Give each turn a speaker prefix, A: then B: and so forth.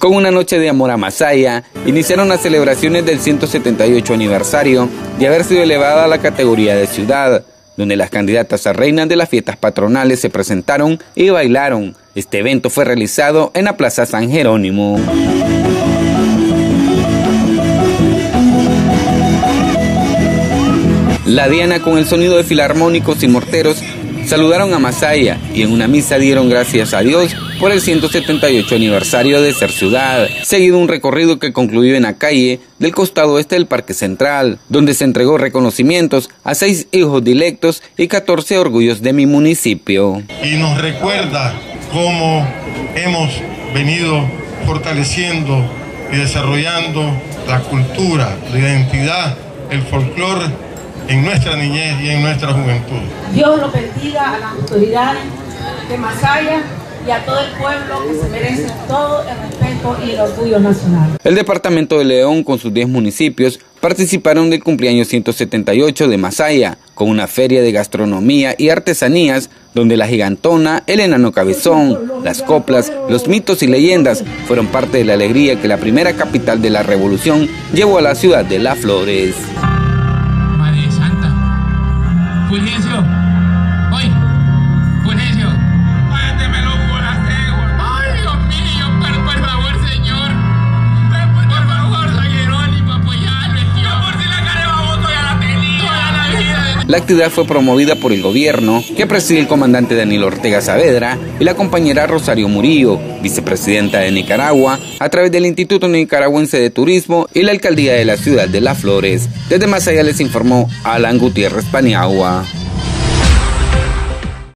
A: Con una noche de amor a Masaya, iniciaron las celebraciones del 178 aniversario de haber sido elevada a la categoría de ciudad, donde las candidatas a reinas de las fiestas patronales se presentaron y bailaron. Este evento fue realizado en la Plaza San Jerónimo. La Diana con el sonido de filarmónicos y morteros saludaron a Masaya y en una misa dieron gracias a Dios por el 178 aniversario de ser ciudad, seguido un recorrido que concluyó en la calle del costado este del Parque Central, donde se entregó reconocimientos a seis hijos dilectos y 14 orgullos de mi municipio.
B: Y nos recuerda cómo hemos venido fortaleciendo y desarrollando la cultura, la identidad, el folclore en nuestra niñez y en nuestra juventud.
C: Dios lo bendiga a las autoridades de Masaya y a todo el pueblo que se merece todo el respeto y el orgullo nacional.
A: El departamento de León, con sus 10 municipios, participaron del cumpleaños 178 de Masaya, con una feria de gastronomía y artesanías, donde la gigantona, el enano cabezón, las coplas, los mitos y leyendas fueron parte de la alegría que la primera capital de la revolución llevó a la ciudad de Las Flores.
D: Fulgencio, la vida.
A: La actividad fue promovida por el gobierno, que preside el comandante Daniel Ortega Saavedra y la compañera Rosario Murillo, vicepresidenta de Nicaragua, a través del Instituto Nicaragüense de Turismo y la alcaldía de la ciudad de Las Flores. Desde más allá les informó Alan Gutiérrez Paniagua.